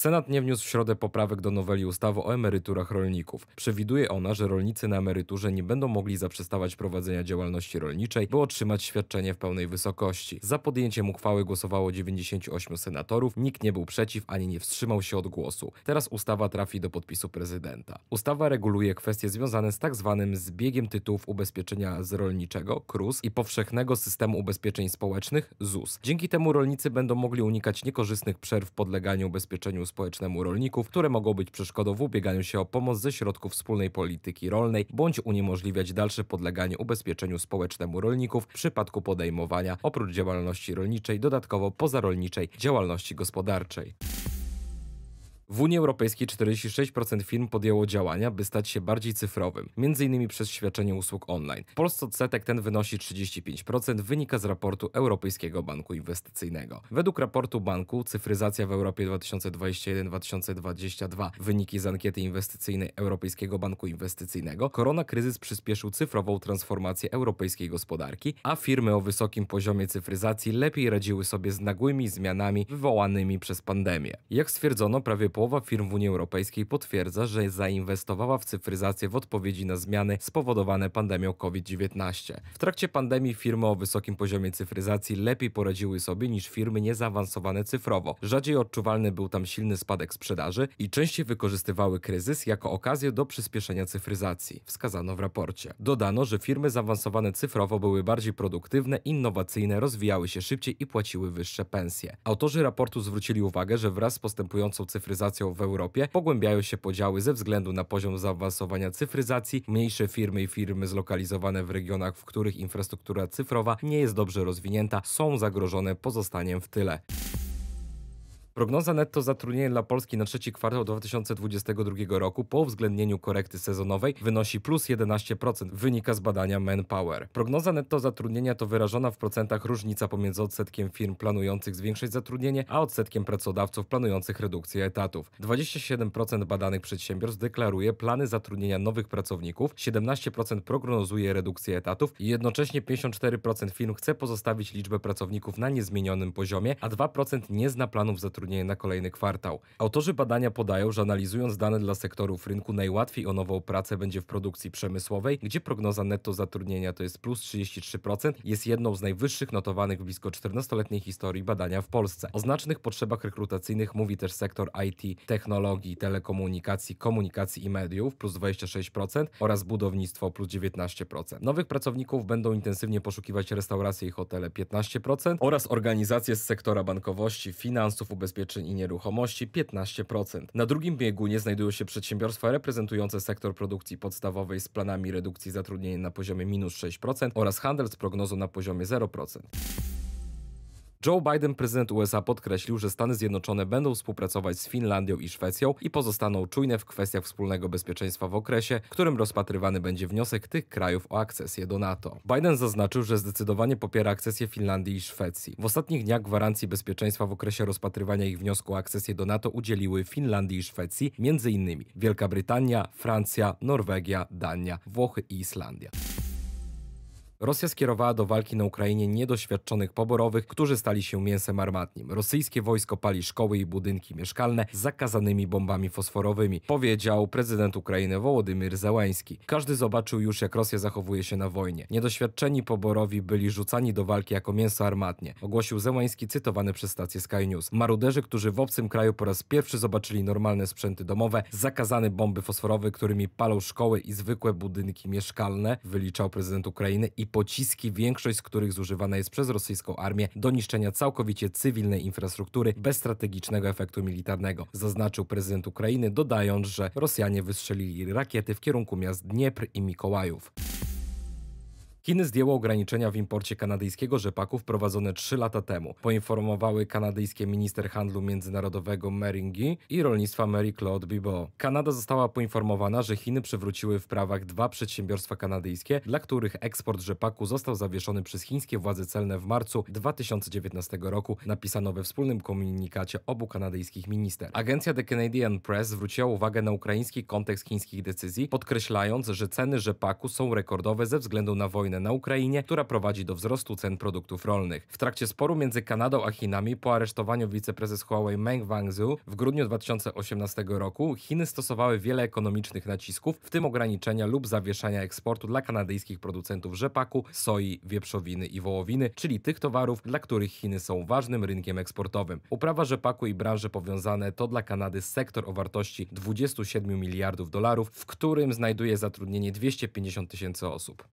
Senat nie wniósł w środę poprawek do noweli ustawy o emeryturach rolników. Przewiduje ona, że rolnicy na emeryturze nie będą mogli zaprzestawać prowadzenia działalności rolniczej, by otrzymać świadczenie w pełnej wysokości. Za podjęciem uchwały głosowało 98 senatorów, nikt nie był przeciw ani nie wstrzymał się od głosu. Teraz ustawa trafi do podpisu prezydenta. Ustawa reguluje kwestie związane z tak zwanym zbiegiem tytułów ubezpieczenia z rolniczego KRUS i powszechnego systemu ubezpieczeń społecznych ZUS. Dzięki temu rolnicy będą mogli unikać niekorzystnych przerw w podleganiu ubezpieczeniu społecznemu rolników, które mogą być przeszkodą w ubieganiu się o pomoc ze środków wspólnej polityki rolnej bądź uniemożliwiać dalsze podleganie ubezpieczeniu społecznemu rolników w przypadku podejmowania oprócz działalności rolniczej dodatkowo pozarolniczej działalności gospodarczej. W Unii Europejskiej 46% firm podjęło działania, by stać się bardziej cyfrowym, m.in. przez świadczenie usług online. W Polsce odsetek ten wynosi 35%, wynika z raportu Europejskiego Banku Inwestycyjnego. Według raportu banku Cyfryzacja w Europie 2021-2022, wyniki z ankiety inwestycyjnej Europejskiego Banku Inwestycyjnego, koronakryzys przyspieszył cyfrową transformację europejskiej gospodarki, a firmy o wysokim poziomie cyfryzacji lepiej radziły sobie z nagłymi zmianami wywołanymi przez pandemię. Jak stwierdzono, prawie połowa firm w Unii Europejskiej potwierdza, że zainwestowała w cyfryzację w odpowiedzi na zmiany spowodowane pandemią COVID-19. W trakcie pandemii firmy o wysokim poziomie cyfryzacji lepiej poradziły sobie niż firmy niezaawansowane cyfrowo. Rzadziej odczuwalny był tam silny spadek sprzedaży i częściej wykorzystywały kryzys jako okazję do przyspieszenia cyfryzacji, wskazano w raporcie. Dodano, że firmy zaawansowane cyfrowo były bardziej produktywne, innowacyjne, rozwijały się szybciej i płaciły wyższe pensje. Autorzy raportu zwrócili uwagę, że wraz z postępującą cyfryzacją w Europie pogłębiają się podziały ze względu na poziom zaawansowania cyfryzacji, mniejsze firmy i firmy zlokalizowane w regionach, w których infrastruktura cyfrowa nie jest dobrze rozwinięta, są zagrożone pozostaniem w tyle. Prognoza netto zatrudnienia dla Polski na trzeci kwartał 2022 roku po uwzględnieniu korekty sezonowej wynosi plus 11%, wynika z badania Manpower. Prognoza netto zatrudnienia to wyrażona w procentach różnica pomiędzy odsetkiem firm planujących zwiększyć zatrudnienie, a odsetkiem pracodawców planujących redukcję etatów. 27% badanych przedsiębiorstw deklaruje plany zatrudnienia nowych pracowników, 17% prognozuje redukcję etatów i jednocześnie 54% firm chce pozostawić liczbę pracowników na niezmienionym poziomie, a 2% nie zna planów zatrudnienia zatrudnienie na kolejny kwartał. Autorzy badania podają, że analizując dane dla sektorów rynku, najłatwiej o nową pracę będzie w produkcji przemysłowej, gdzie prognoza netto zatrudnienia to jest plus 33%, jest jedną z najwyższych notowanych w blisko 14-letniej historii badania w Polsce. O znacznych potrzebach rekrutacyjnych mówi też sektor IT, technologii, telekomunikacji, komunikacji i mediów plus 26% oraz budownictwo plus 19%. Nowych pracowników będą intensywnie poszukiwać restauracje i hotele 15% oraz organizacje z sektora bankowości, finansów, ubezpieczeń ubezpieczeń i nieruchomości 15%. Na drugim biegunie znajdują się przedsiębiorstwa reprezentujące sektor produkcji podstawowej z planami redukcji zatrudnienia na poziomie minus 6% oraz handel z prognozą na poziomie 0%. Joe Biden, prezydent USA, podkreślił, że Stany Zjednoczone będą współpracować z Finlandią i Szwecją i pozostaną czujne w kwestiach wspólnego bezpieczeństwa w okresie, w którym rozpatrywany będzie wniosek tych krajów o akcesję do NATO. Biden zaznaczył, że zdecydowanie popiera akcesję Finlandii i Szwecji. W ostatnich dniach gwarancji bezpieczeństwa w okresie rozpatrywania ich wniosku o akcesję do NATO udzieliły Finlandii i Szwecji, m.in. Wielka Brytania, Francja, Norwegia, Dania, Włochy i Islandia. Rosja skierowała do walki na Ukrainie niedoświadczonych poborowych, którzy stali się mięsem armatnim. Rosyjskie wojsko pali szkoły i budynki mieszkalne zakazanymi bombami fosforowymi, powiedział prezydent Ukrainy Wołodymyr Zełański. Każdy zobaczył już, jak Rosja zachowuje się na wojnie. Niedoświadczeni poborowi byli rzucani do walki jako mięso armatnie, ogłosił Zełański cytowany przez stację Sky News. Maruderzy, którzy w obcym kraju po raz pierwszy zobaczyli normalne sprzęty domowe, zakazane bomby fosforowe, którymi palą szkoły i zwykłe budynki mieszkalne, wyliczał prezydent Ukrainy i pociski, większość z których zużywana jest przez rosyjską armię do niszczenia całkowicie cywilnej infrastruktury bez strategicznego efektu militarnego, zaznaczył prezydent Ukrainy, dodając, że Rosjanie wystrzelili rakiety w kierunku miast Dniepr i Mikołajów. Chiny zdjęło ograniczenia w imporcie kanadyjskiego rzepaku wprowadzone 3 lata temu, poinformowały kanadyjskie minister handlu międzynarodowego Meringi i rolnictwa Mary Claude Bibeau. Kanada została poinformowana, że Chiny przywróciły w prawach dwa przedsiębiorstwa kanadyjskie, dla których eksport rzepaku został zawieszony przez chińskie władze celne w marcu 2019 roku, napisano we wspólnym komunikacie obu kanadyjskich minister. Agencja The Canadian Press zwróciła uwagę na ukraiński kontekst chińskich decyzji, podkreślając, że ceny rzepaku są rekordowe ze względu na wojnę wojnę na Ukrainie, która prowadzi do wzrostu cen produktów rolnych. W trakcie sporu między Kanadą a Chinami po aresztowaniu wiceprezes Huawei Meng Wanzhou w grudniu 2018 roku Chiny stosowały wiele ekonomicznych nacisków, w tym ograniczenia lub zawieszania eksportu dla kanadyjskich producentów rzepaku, soi, wieprzowiny i wołowiny, czyli tych towarów, dla których Chiny są ważnym rynkiem eksportowym. Uprawa rzepaku i branże powiązane to dla Kanady sektor o wartości 27 miliardów dolarów, w którym znajduje zatrudnienie 250 tysięcy osób.